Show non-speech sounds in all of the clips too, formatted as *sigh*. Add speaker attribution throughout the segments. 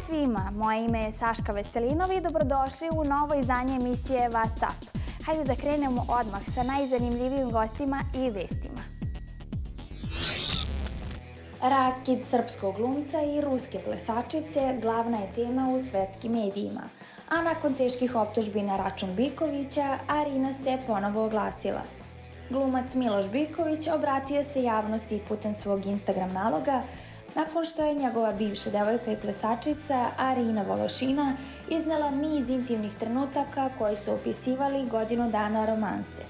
Speaker 1: svima, moje ime je Saška Veselinov i dobrodošli u novo izdanje emisije Whatsapp. Hajde da krenemo odmah sa najzanimljivijim gostima i vestima. Raskid srpskog glumca i ruske plesačice glavna je tema u svetskim medijima, a nakon teških optužbi na račun Bikovića, Arina se ponovo oglasila. Glumac Miloš Biković obratio se javnosti putem svog Instagram naloga nakon što je njegova bivša devojka i plesačica Arina Vološina iznela niz intimnih trenutaka koji su opisivali godinu dana romanse.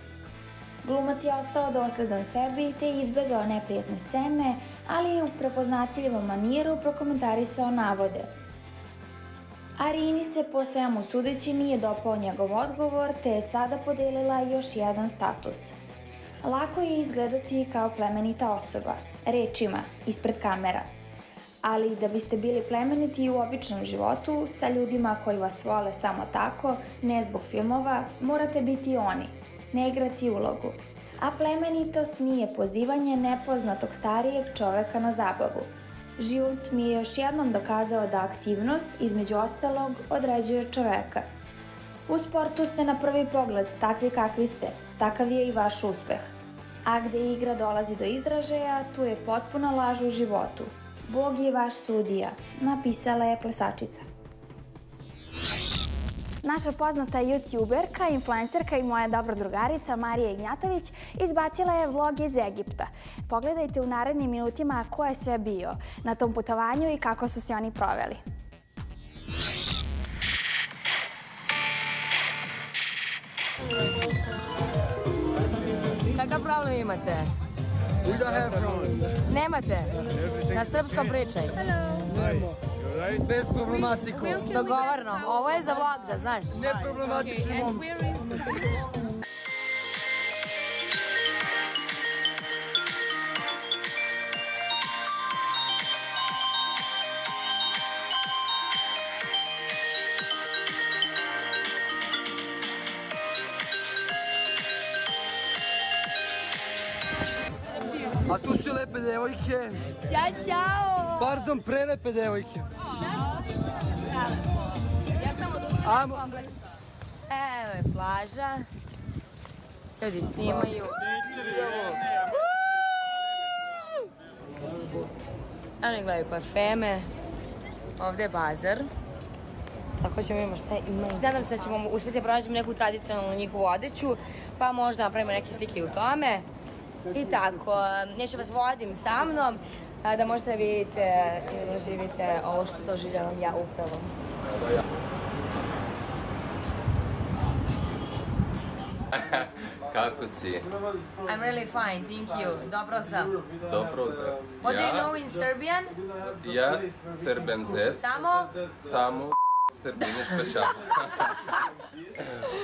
Speaker 1: Glumac je ostao dosledan sebi te izbegao neprijatne scene, ali je u prepoznatljivom maniru prokomentarisao navode. Arini se po svemu sudeći nije dopao njegov odgovor, te je sada podelila još jedan status. Lako je izgledati kao plemenita osoba, rečima, ispred kamera – ali da biste bili plemeniti u običnom životu sa ljudima koji vas vole samo tako, ne zbog filmova, morate biti oni, ne igrati ulogu. A plemenitost nije pozivanje nepoznatog starijeg čoveka na zabavu. Život mi je još jednom dokazao da aktivnost, između ostalog, određuje čoveka. U sportu ste na prvi pogled takvi kakvi ste, takav je i vaš uspeh. A gde igra dolazi do izražaja, tu je potpuna laž u životu, Bog je vaš sudija, napisala je plesačica. Naša poznata youtuberka, influencerka i moja dobra drugarica Marija Ignjatović izbacila je vlog iz Egipta. Pogledajte u narednim minutima ko je sve bio na tom putovanju i kako su se oni proveli.
Speaker 2: Imate?
Speaker 3: We don't have problem.
Speaker 2: Nemate? Na srpskom pričaj.
Speaker 3: Nemo. Bez problematiku.
Speaker 2: Dogovorno. Ovo je za vlog, da znaš.
Speaker 3: Neproblematični momci. Devojke.
Speaker 2: Ćao, ćao!
Speaker 3: Pardon, prelepe devojke.
Speaker 2: Ja sam odušena
Speaker 3: Amo.
Speaker 2: kompleksa. Evo je plaža. Ljudi snimaju. Oni gledaju parfeme. Ovde je bazar. Tako ćemo imamo šta ima. Nadam se da ćemo uspjeti da pronađemo neku tradicionalnu njihovu odeću, pa možda napravimo neke slike u tome. I tako, neću vas vodim sa mnom, da možete da vidite i da doživite ovo što doživljavam ja upravo. *laughs*
Speaker 4: Kako si?
Speaker 2: I'm really fine, thank you. Dobro sam.
Speaker 4: Dobro za...
Speaker 2: What do you know in Serbian?
Speaker 4: Ja, Serben Z,
Speaker 2: Samo?
Speaker 4: samo *laughs* Srbine special.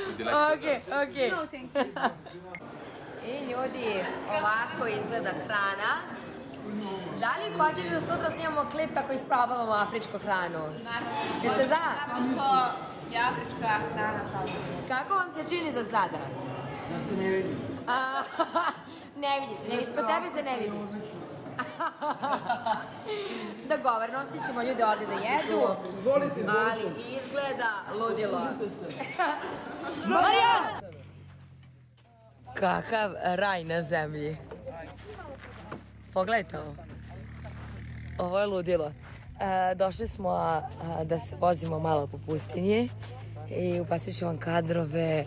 Speaker 4: Would you like
Speaker 2: Ok, ok. I ljudi, ovako izgleda hrana. Da li hoćete da sutra snimamo klip kako isprobavamo afričku hranu? Jeste za?
Speaker 5: Je afrička hrana samo.
Speaker 2: Kako vam se čini za sada?
Speaker 3: Sad se ne vidi. *laughs*
Speaker 2: Ne vidi se, ne vidi se. Kod tebe se ne vidi. *laughs* Dogovorno, ćemo ljude ovde da jedu,
Speaker 3: Izvolite, izvolite.
Speaker 2: ali izgleda ludilo. *laughs* Kakav raj na zemlji. Pogledajte ovo. Ovo je ludilo. E, došli smo a, a, da se vozimo malo po pustinji i upacit ću vam kadrove.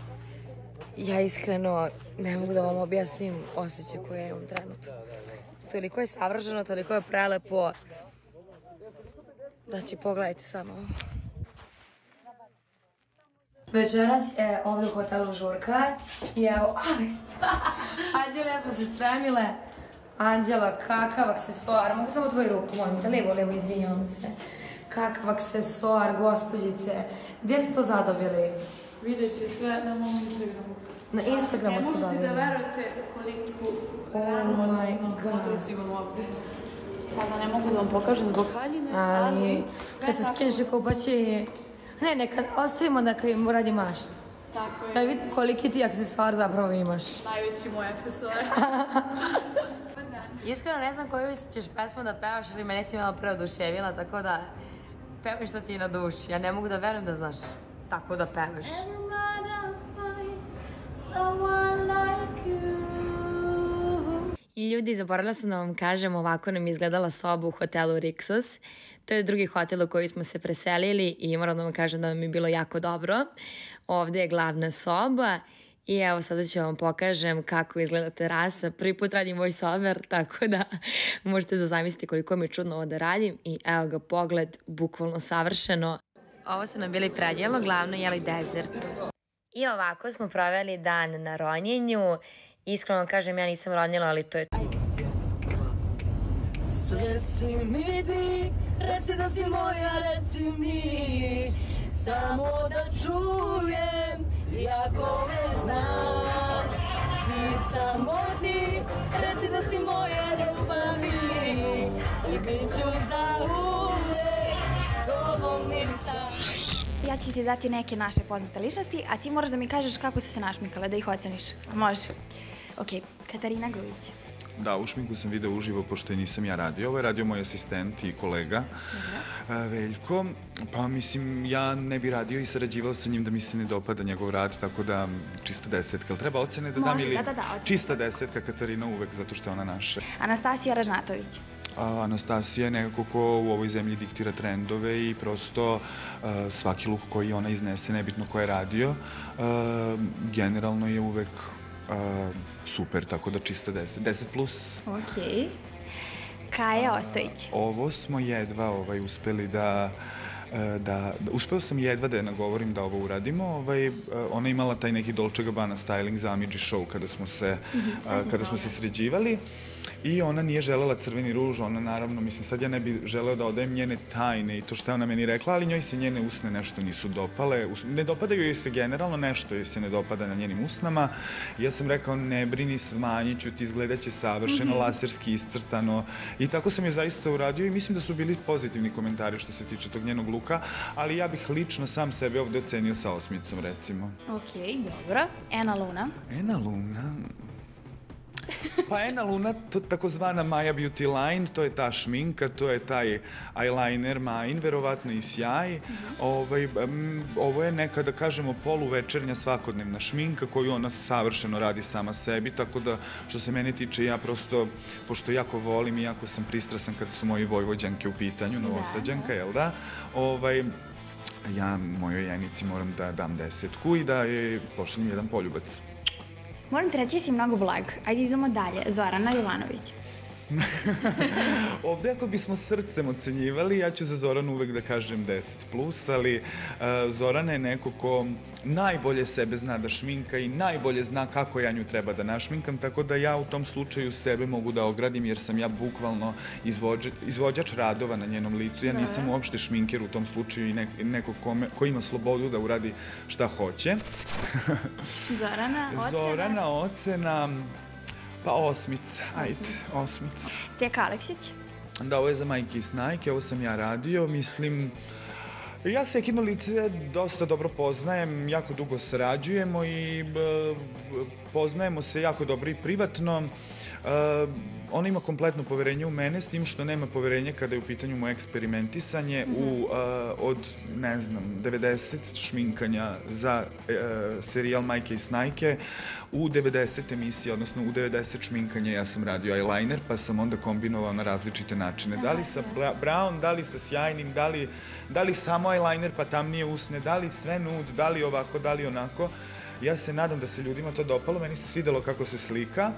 Speaker 2: Ja iskreno ne mogu da vam objasnim osjećaj koje imam trenutno. Toliko je savrženo, toliko je prelepo. Znači, pogledajte samo. Večeras je ovde u hotelu Žurka i evo, *laughs* Anđela i ja smo se spremile. Anđela, kakav aksesuar, mogu samo tvoju ruku, molim te, levo, levo, izvinjavam se. Kakav aksesuar, gospođice, gdje ste to zadobili?
Speaker 5: Vidjet će sve na mom Instagramu.
Speaker 2: Na Instagramu
Speaker 5: Ne
Speaker 2: ste
Speaker 5: možete da
Speaker 2: dobili.
Speaker 5: verujete koliko
Speaker 2: Oh
Speaker 5: ranu
Speaker 2: my
Speaker 5: odnosno poklicu imam ovde. Sada ne mogu da vam pokažem zbog haljine,
Speaker 2: Ali,
Speaker 5: ali
Speaker 2: kad se
Speaker 5: sve
Speaker 2: skineš i kupaći... Ne, neka ostavimo da kad im radi mašta.
Speaker 5: tako
Speaker 2: Da
Speaker 5: je
Speaker 2: vidi koliki ti aksesuar zapravo imaš.
Speaker 5: najveći moj aksesuar. *laughs*
Speaker 2: Iskreno ne znam koju ćeš pesmu da pevaš, ali mene si malo preoduševila, tako da pevaj što ti je na duši. Ja ne mogu da verujem da znaš tako da pevaš.
Speaker 1: I ljudi, zaboravila sam da vam kažem, ovako nam je izgledala soba u hotelu Rixos. To je drugi hotel u koji smo se preselili i moram da vam kažem da vam je bilo jako dobro. Ovde je glavna soba i evo sada ću vam pokažem kako izgleda terasa. Prvi put radim voiceover, tako da *laughs* možete da zamislite koliko mi je čudno ovo da radim i evo ga pogled, bukvalno savršeno. Ovo su nam bili predjelo, glavno jeli dezert. I ovako smo proveli dan na ronjenju. Iskreno vam kažem, ja nisam ronjila, ali to je
Speaker 6: Sve si mi di, reci da si moja, reci mi. Samo da čujem, iako ne znam Ti samo ti, reci da si moja ljubavi I bit ću za uvek s tobom i sam
Speaker 1: Ja ću ti dati neke naše poznate ličnosti, a ti moraš da mi kažeš kako su se našminkale, da ih oceniš. Može. Ok, Katarina Grujić.
Speaker 7: Da, u šminku sam video uživo, pošto je nisam ja radio. Ovo je radio moj asistent i kolega uh, Veljko. Pa mislim, ja ne bi radio i sarađivao sa njim da mi se ne dopada njegov rad, tako da čista desetka. Jel treba ocene da dam ili...
Speaker 1: da, da, da, ocene.
Speaker 7: Čista desetka Katarina uvek, zato što je ona naša.
Speaker 1: Anastasija Ražnatović.
Speaker 7: A, Anastasija je nekako ko u ovoj zemlji diktira trendove i prosto uh, svaki luk koji ona iznese, nebitno ko je radio, uh, generalno je uvek uh, super, tako da čista 10. 10 plus.
Speaker 1: Ok. Kaja Ostojić.
Speaker 7: Ovo smo jedva ovaj, uspeli da e, da, da uspeo sam jedva da je nagovorim da ovo uradimo. Ovaj, e, ona je imala taj neki Dolce Gabbana styling za Amidži show kada smo se, a, kada smo se sređivali i ona nije želela crveni ruž, ona naravno, mislim sad ja ne bi želeo da odajem njene tajne i to što je ona meni rekla, ali njoj se njene usne nešto nisu dopale, ne dopadaju joj se generalno, nešto joj se ne dopada na njenim usnama. Ja sam rekao, ne brini, smanjit ću ti, izgledat će savršeno, laserski iscrtano i tako sam je zaista uradio i mislim da su bili pozitivni komentari što se tiče tog njenog luka, ali ja bih lično sam sebe ovde ocenio sa osmicom, recimo.
Speaker 1: Ok, dobro. Ena Luna.
Speaker 7: Ena Luna... *laughs* Pa Ena Luna, to takozvana Maja Beauty Line, to je ta šminka, to je taj eyeliner Majin, verovatno i sjaj. Ovaj, em, ovo je neka, da kažemo, poluvečernja svakodnevna šminka koju ona savršeno radi sama sebi, tako da što se mene tiče, ja prosto, pošto jako volim i jako sam pristrasan kada su moji vojvođanke u pitanju, novosađanka, jel da? Ovaj, ja mojoj jenici moram da dam desetku i da je pošaljem jedan poljubac.
Speaker 1: Moram ti reći da si mnogo blag. Ajde idemo dalje. Zorana Jovanović. *laughs*
Speaker 7: Ovde ako bismo srcem ocenjivali, ja ću za Zoranu uvek da kažem 10+, plus, ali uh, Zorana je neko ko najbolje sebe zna da šminka i najbolje zna kako ja nju treba da našminkam, tako da ja u tom slučaju sebe mogu da ogradim jer sam ja bukvalno izvođač, izvođač radova na njenom licu. Ja nisam uopšte šminker u tom slučaju i nek, neko kome, ko ima slobodu da uradi šta hoće.
Speaker 1: Zorana, *laughs* ocena.
Speaker 7: Zorana ocena, pa osmica, ajde, osmica.
Speaker 1: Steka Aleksić.
Speaker 7: Da, ovo je za majke i snajke, ovo sam ja radio, mislim... Ja se Ekino lice dosta dobro poznajem, jako dugo sarađujemo i poznajemo se jako dobro i privatno. E, ona ima kompletno poverenje u mene, s tim što nema poverenje kada je u pitanju moje eksperimentisanje u, e, od, ne znam, 90 šminkanja za e, serijal Majke i Snajke. U 90 emisije, odnosno u 90 šminkanja ja sam radio eyeliner, pa sam onda kombinovao na različite načine. Da li sa brown, da li sa sjajnim, da li, da li samo eyeliner pa tamnije usne, da li sve nude, da li ovako, da li onako. Ja se nadam da se ljudima to dopalo, meni se svidelo kako se slika.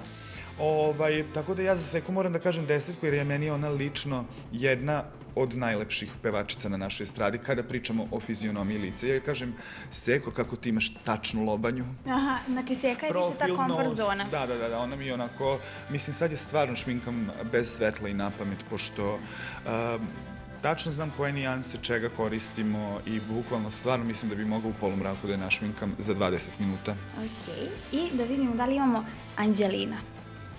Speaker 7: Ovaj, tako da ja za Seku moram da kažem desetku, jer je meni ona lično jedna od najlepših pevačica na našoj estradi kada pričamo o fizionomiji lica. Ja kažem, Seko, kako ti imaš tačnu lobanju,
Speaker 1: Aha, znači Seka je više ta
Speaker 7: profil, nos.
Speaker 1: zona.
Speaker 7: Da, da, da, da, ona mi je onako, mislim sad je stvarno šminkam bez svetla i na pamet, pošto um, tačno znam koje nijanse čega koristimo i bukvalno stvarno mislim da bi mogao u polumraku da je našminkam za 20 minuta.
Speaker 1: Ok. I da vidimo da li imamo Anđelina.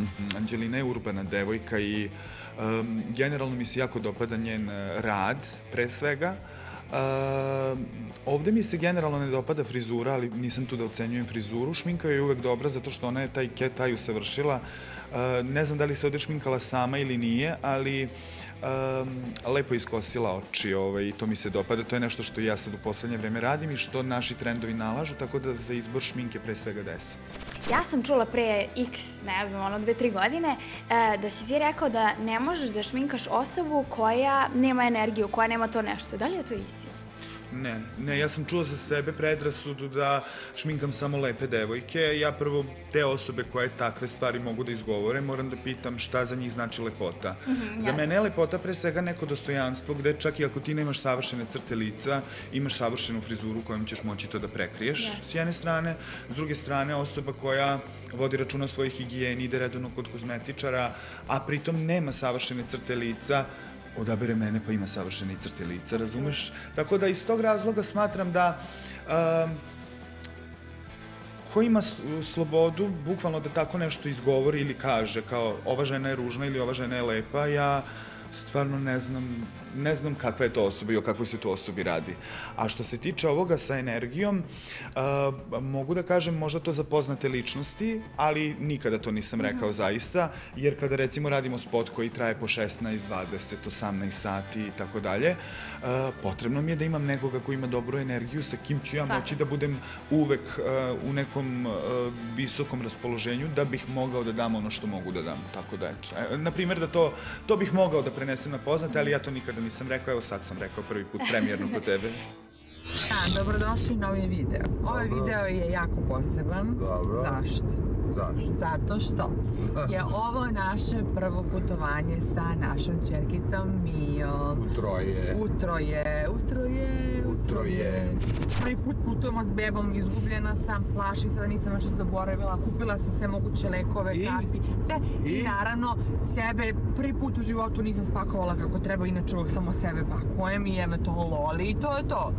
Speaker 7: Mhm, Anđelina je urbana devojka i um, generalno mi se jako dopada njen uh, rad, pre svega. Uh, ovde mi se generalno ne dopada frizura, ali nisam tu da ocenjujem frizuru. Šminka je uvek dobra zato što ona je taj cat eye usavršila. Uh, ne znam da li se ovde šminkala sama ili nije, ali um, lepo iskosila oči ovaj, i to mi se dopada. To je nešto što ja sad u poslednje vreme radim i što naši trendovi nalažu, tako da za izbor šminke pre svega 10.
Speaker 1: Ja sam čula pre x, ne znam, ono dve, tri godine, e, da si ti rekao da ne možeš da šminkaš osobu koja nema energiju, koja nema to nešto. Da li je to istina?
Speaker 7: Ne, ne, ja sam čuo za sebe predrasudu da šminkam samo lepe devojke. Ja prvo te osobe koje takve stvari mogu da izgovore, moram da pitam šta za njih znači lepota. Mm -hmm, za mene je lepota pre svega neko dostojanstvo gde čak i ako ti nemaš savršene crte lica, imaš savršenu frizuru kojom ćeš moći to da prekriješ yes. s jedne strane. S druge strane, osoba koja vodi računa o svojoj higijeni, ide redovno kod kozmetičara, a pritom nema savršene crte lica, odabere mene pa ima savršene crte lica, razumeš? Tako da iz tog razloga smatram da um, ko ima slobodu, bukvalno da tako nešto izgovori ili kaže, kao ova žena je ružna ili ova žena je lepa, ja stvarno ne znam ne znam kakva je to osoba i o kakvoj se to osobi radi. A što se tiče ovoga sa energijom, uh, mogu da kažem možda to za poznate ličnosti, ali nikada to nisam rekao mm. zaista, jer kada recimo radimo spot koji traje po 16, 20, 18 sati i tako dalje, potrebno mi je da imam nekoga ko ima dobru energiju, sa kim ću ja Svaki. moći da budem uvek uh, u nekom visokom raspoloženju da bih mogao da dam ono što mogu da dam. Tako da eto. E, na primjer da to, to bih mogao da prenesem na poznate, ali ja to nikada nisam rekao, evo sad sam rekao prvi put premijerno kod tebe. *laughs*
Speaker 8: Dobrodošli na ovaj video. Ovaj Dobro. video je jako poseban.
Speaker 9: Dobro.
Speaker 8: Zašto?
Speaker 9: Zašto?
Speaker 8: Zato što *laughs* je ovo naše prvo putovanje sa našom čerkicom Mijom.
Speaker 9: U troje.
Speaker 8: U troje, u troje,
Speaker 9: u troje.
Speaker 8: Prvi put putujemo s bebom, izgubljena sam, plaši se da nisam nešto zaboravila, kupila sam sve moguće lekove, I? kapi, sve. I? I naravno, sebe prvi put u životu nisam spakovala kako treba, inače uvek samo sebe pakujem i eventualno loli i to je to.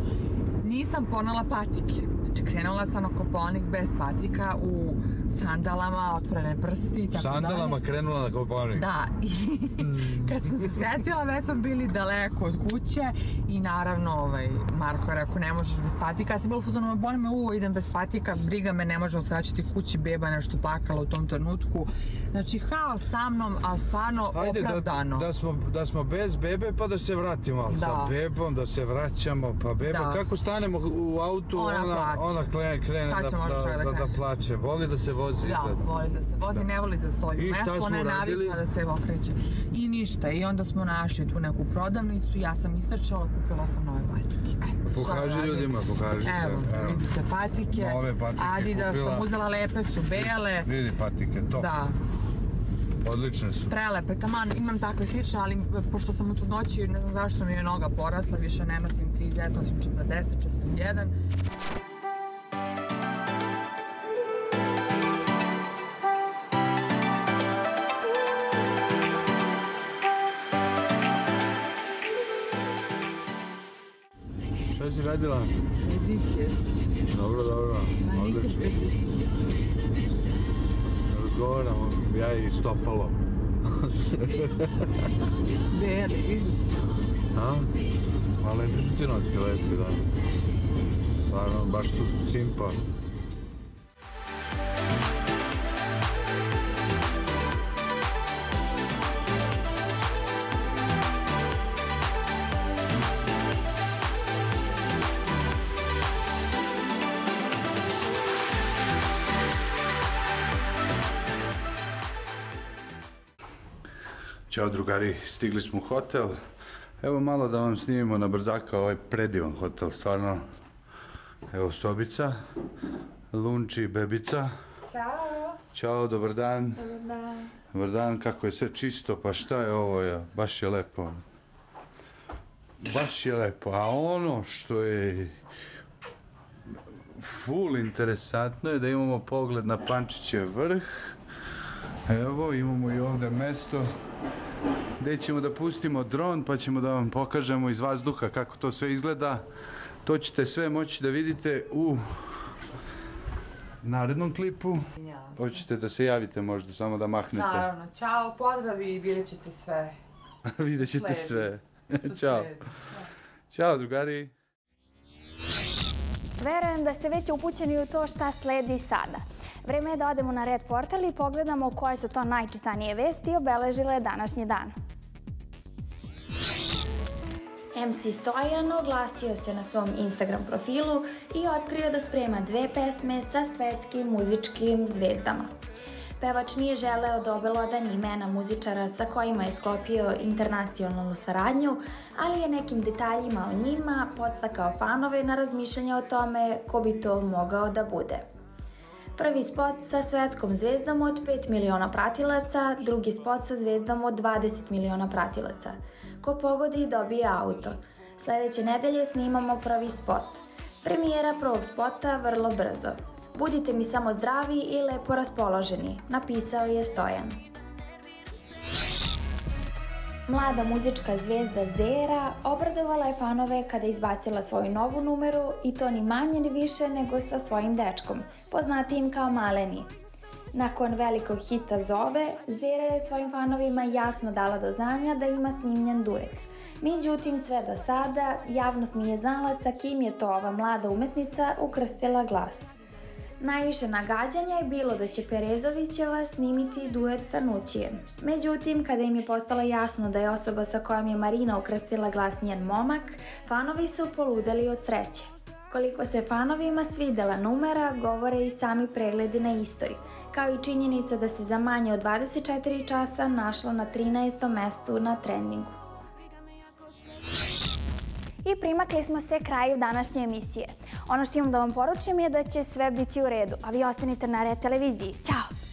Speaker 8: Nisam ponala patike. Znači, krenula sam na Koponik bez patika u sandalama, otvorene prsti i tako
Speaker 9: Sandalama dalje. krenula na Koponik?
Speaker 8: Da. I mm. kad sam se setila, već smo bili daleko od kuće i naravno, ovaj, Marko je rekao, ne možeš bez patika. Ja sam bila u boli me uvo, idem bez patika, briga me, ne možemo se vraćati kući, beba nešto plakala u tom trenutku. Znači, haos sa mnom, a stvarno Ajde, opravdano.
Speaker 9: Da, da, smo, da smo bez bebe, pa da se vratimo, ali da. sa bebom, da se vraćamo, pa beba, da. kako stanemo u autu,
Speaker 8: ona, ona,
Speaker 9: ona krene, krene da, da, da, da, plače, voli da se vozi
Speaker 8: Da, voli da se vozi, da. ne voli da stoji u mestu, ona je navikla da se okreće. I ništa, i onda smo našli tu neku prodavnicu, ja sam istračala, kupila sam nove patike.
Speaker 9: Eto, pokaži ljudima, pokaži se.
Speaker 8: Evo, vidite patike.
Speaker 9: Nove patike
Speaker 8: Adidas kupila. sam uzela, lepe su, bele.
Speaker 9: Vidi patike, top.
Speaker 8: Da.
Speaker 9: Odlične su.
Speaker 8: Prelepe, taman, imam takve slične, ali pošto sam u trudnoći, ne znam zašto mi je noga porasla, više ne nosim 30, nosim 40, 41.
Speaker 9: si radila? Dobro, dobro. Odlično. Razgovaramo, ja i stopalo.
Speaker 8: Beli. *laughs*
Speaker 9: A? Ma lepi su ti notke, lepi, da. Stvarno, baš su simpa. Ćao drugari, stigli smo u hotel. Evo malo da vam snimimo na brzaka ovaj predivan hotel, stvarno. Evo sobica, Lunči i Bebica.
Speaker 8: Ćao.
Speaker 9: Ćao, dobar dan.
Speaker 8: Dobar dan.
Speaker 9: Dobar dan, kako je sve čisto, pa šta je ovo ja? Baš je lepo. Baš je lepo, a ono što je full interesantno je da imamo pogled na Pančićev vrh. Evo, imamo i ovde mesto gde ćemo da pustimo dron pa ćemo da vam pokažemo iz vazduha kako to sve izgleda. To ćete sve moći da vidite u narednom klipu. Hoćete da se javite možda, samo da mahnete.
Speaker 8: Naravno. Ćao, pozdrav i vidjet ćete sve. *laughs*
Speaker 9: vidjet ćete sve. *laughs* Ćao. Ćao, drugari.
Speaker 1: Verujem da ste već upućeni u to šta sledi sada. Vreme je da odemo na Red Portal i pogledamo koje su to najčitanije vesti obeležile današnji dan. MC Stojan oglasio se na svom Instagram profilu i otkrio da sprema dve pesme sa svetskim muzičkim zvezdama. Pevač nije želeo da obelodani imena muzičara sa kojima je sklopio internacionalnu saradnju, ali je nekim detaljima o njima podstakao fanove na razmišljanje o tome ko bi to mogao da bude. Prvi spot sa svetskom zvezdom od 5 miliona pratilaca, drugi spot sa zvezdom od 20 miliona pratilaca. Ko pogodi dobije auto. Sledeće nedelje snimamo prvi spot. Premijera prvog spota vrlo brzo. Budite mi samo zdravi i lepo raspoloženi, napisao je Stojan. Mlada muzička zvezda Zera obradovala je fanove kada je izbacila svoju novu numeru i to ni manje ni više nego sa svojim dečkom, poznatijim kao Maleni. Nakon velikog hita Zove, Zera je svojim fanovima jasno dala do znanja da ima snimljen duet. Međutim, sve do sada, javnost nije znala sa kim je to ova mlada umetnica ukrstila glas – Najviše nagađanja je bilo da će Perezovićeva snimiti duet sa Nućijem. Međutim, kada im je postalo jasno da je osoba sa kojom je Marina ukrstila glas njen momak, fanovi su poludeli od sreće. Koliko se fanovima svidela numera, govore i sami pregledi na istoj, kao i činjenica da se za manje od 24 časa našla na 13. mestu na trendingu. I primakli smo se kraju današnje emisije. Ono što imam da vam poručim je da će sve biti u redu, a vi ostanite na Red televiziji. Ćao!